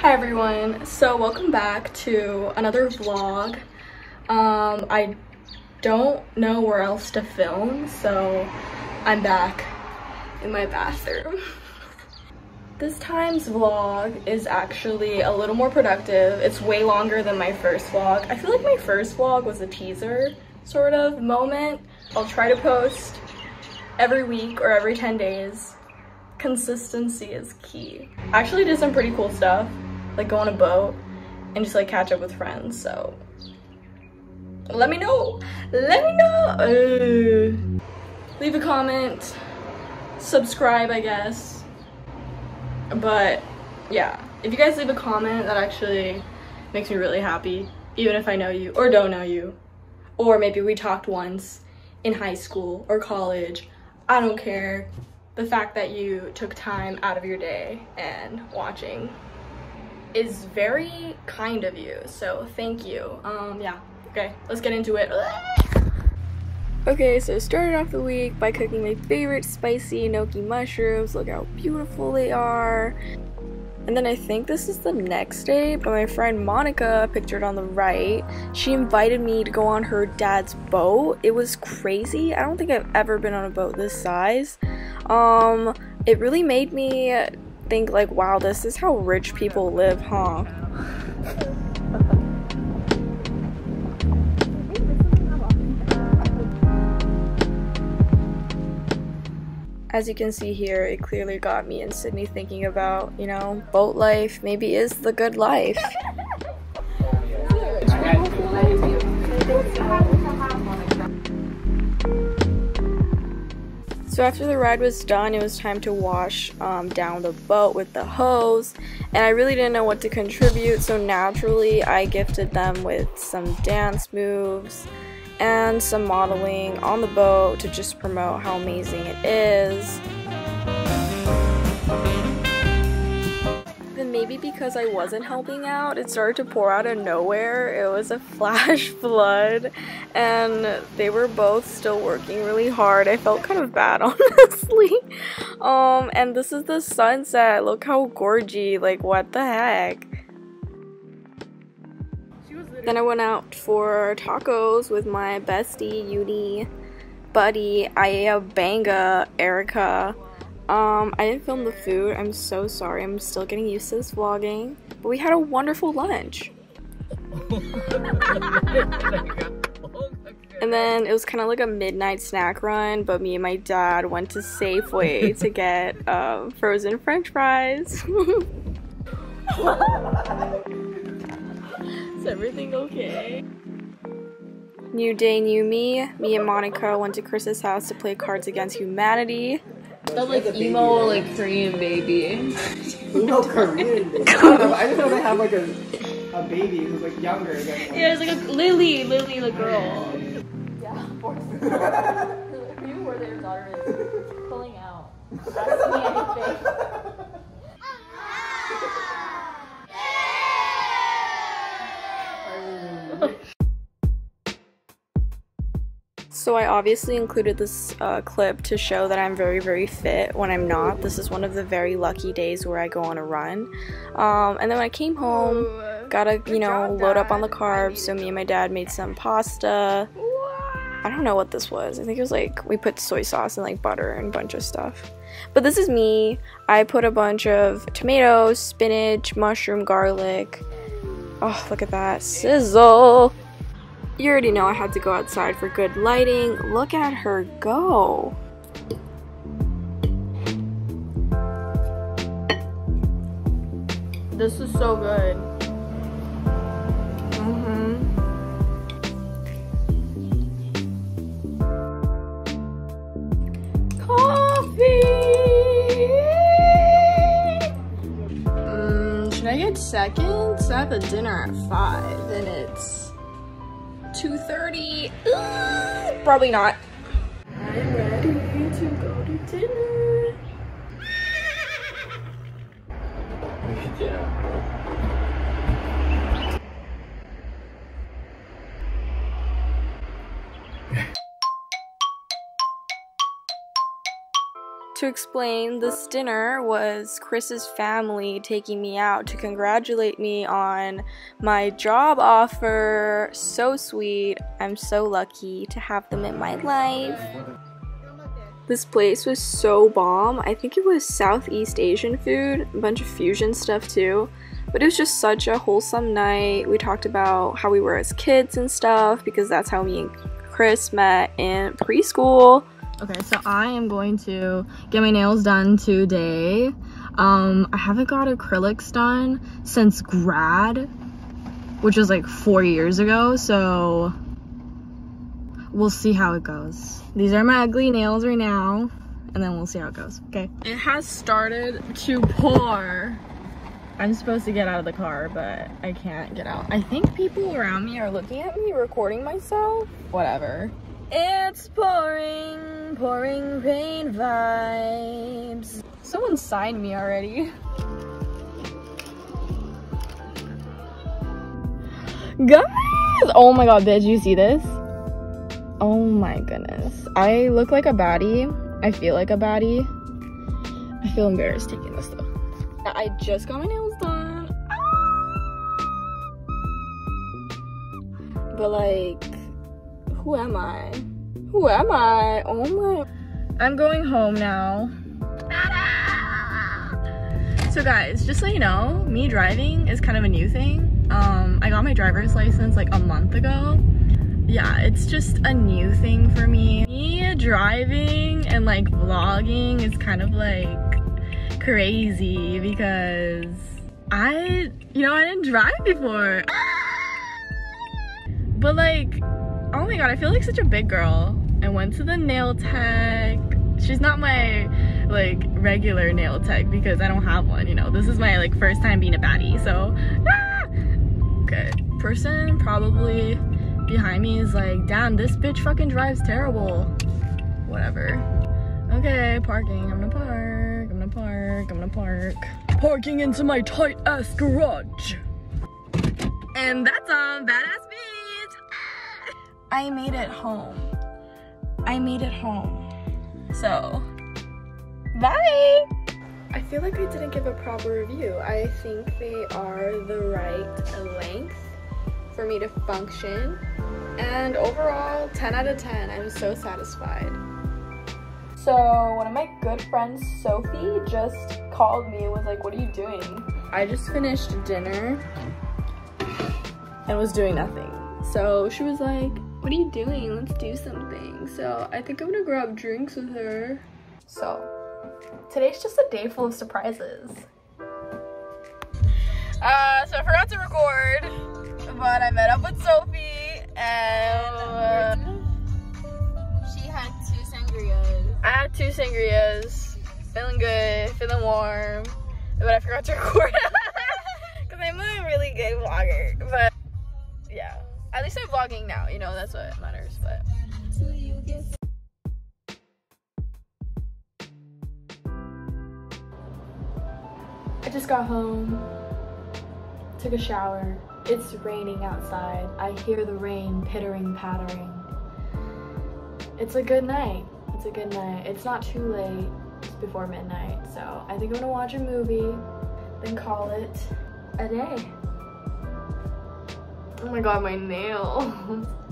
Hi everyone, so welcome back to another vlog. Um, I don't know where else to film, so I'm back in my bathroom. this time's vlog is actually a little more productive. It's way longer than my first vlog. I feel like my first vlog was a teaser sort of moment. I'll try to post every week or every 10 days. Consistency is key. I actually did some pretty cool stuff like go on a boat and just like catch up with friends. So let me know. Let me know. Uh, leave a comment. Subscribe, I guess. But yeah, if you guys leave a comment, that actually makes me really happy. Even if I know you or don't know you. Or maybe we talked once in high school or college. I don't care. The fact that you took time out of your day and watching is very kind of you. So thank you. Um, yeah. Okay, let's get into it. Okay, so started off the week by cooking my favorite spicy enoki mushrooms. Look how beautiful they are. And then I think this is the next day, but my friend Monica, pictured on the right, she invited me to go on her dad's boat. It was crazy. I don't think I've ever been on a boat this size. Um, it really made me think like, wow, this is how rich people live, huh? As you can see here, it clearly got me and Sydney thinking about, you know, boat life maybe is the good life. So after the ride was done, it was time to wash um, down the boat with the hose. And I really didn't know what to contribute, so naturally I gifted them with some dance moves and some modeling on the boat to just promote how amazing it is. Maybe because I wasn't helping out, it started to pour out of nowhere. It was a flash flood, and they were both still working really hard. I felt kind of bad, honestly. Um, and this is the sunset. Look how gorgy. Like, what the heck? Then I went out for tacos with my bestie, uni buddy, Aya Banga, Erica. Um, I didn't film the food. I'm so sorry. I'm still getting used to this vlogging. But we had a wonderful lunch. and then it was kind of like a midnight snack run, but me and my dad went to Safeway to get um, frozen french fries. Is everything okay? New day, new me. Me and Monica went to Chris's house to play Cards Against Humanity. The like emo like Korean baby. emo Korean baby. I, know, I just know they have like a a baby who's like younger than. Like, yeah, it's like a Lily, Lily the girl. Yeah, you were their daughter is pulling out. Ask me anything. So I obviously included this uh, clip to show that I'm very, very fit when I'm not. This is one of the very lucky days where I go on a run. Um, and then when I came home, gotta, you know, load up on the carbs. So me and my dad made some pasta. I don't know what this was. I think it was like, we put soy sauce and like butter and a bunch of stuff. But this is me. I put a bunch of tomatoes, spinach, mushroom, garlic. Oh, look at that. Sizzle. You already know I had to go outside for good lighting. Look at her go. This is so good. Mm-hmm. Coffee! Mm, should I get seconds? I have a dinner at 5 and it's 2.30. Probably not. I'm ready to go to dinner. Yeah. To explain, this dinner was Chris's family taking me out to congratulate me on my job offer. So sweet. I'm so lucky to have them in my life. This place was so bomb. I think it was Southeast Asian food, a bunch of fusion stuff too. But it was just such a wholesome night. We talked about how we were as kids and stuff because that's how me and Chris met in preschool. Okay, so I am going to get my nails done today. Um, I haven't got acrylics done since grad, which was like four years ago, so we'll see how it goes. These are my ugly nails right now, and then we'll see how it goes, okay? It has started to pour. I'm supposed to get out of the car, but I can't get out. I think people around me are looking at me recording myself. Whatever. It's pouring, pouring rain vibes. Someone signed me already. Guys! Oh my god, did you see this? Oh my goodness. I look like a baddie. I feel like a baddie. I feel embarrassed taking this though. I just got my nails done. Ah! But like, who am I? Who am I? Oh my. I'm going home now. So guys, just so you know, me driving is kind of a new thing. Um, I got my driver's license like a month ago yeah, it's just a new thing for me. Me driving and like vlogging is kind of like crazy because I, you know, I didn't drive before. But like, oh my god, I feel like such a big girl. I went to the nail tech. She's not my like regular nail tech because I don't have one, you know. This is my like first time being a baddie, so ah! good. Person probably behind me is like, damn, this bitch fucking drives terrible. Whatever. Okay, parking. I'm gonna park. I'm gonna park. I'm gonna park. Parking into my tight ass garage. And that's on badass beat. I made it home. I made it home. So, bye. I feel like I didn't give a proper review. I think they are the right length for me to function. And overall, 10 out of 10. I'm so satisfied. So one of my good friends, Sophie, just called me and was like, what are you doing? I just finished dinner and was doing nothing. So she was like, what are you doing? Let's do something. So I think I'm gonna grab drinks with her. So today's just a day full of surprises. Uh, so I forgot to record but I met up with Sophie and she had two sangrias. I had two sangrias. Feeling good, feeling warm, but I forgot to record at least I'm vlogging now. You know that's what matters. But. I just got home, took a shower, it's raining outside. I hear the rain pittering, pattering. It's a good night. It's a good night. It's not too late. It's before midnight. So I think I'm gonna watch a movie, then call it a day. Oh my god, my nail.